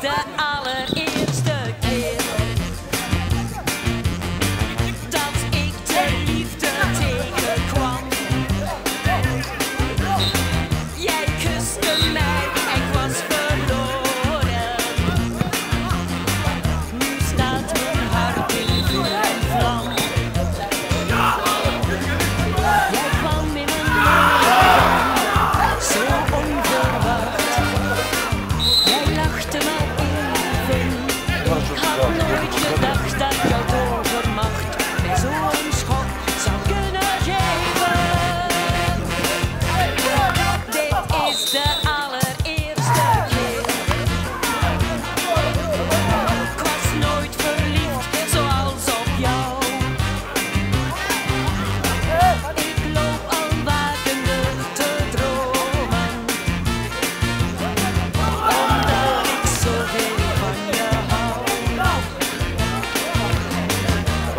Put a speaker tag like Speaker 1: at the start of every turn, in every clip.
Speaker 1: The. I um,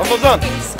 Speaker 1: Vamos dan. Is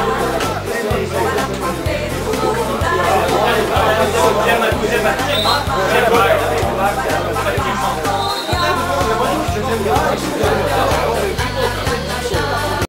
Speaker 1: Obrigado.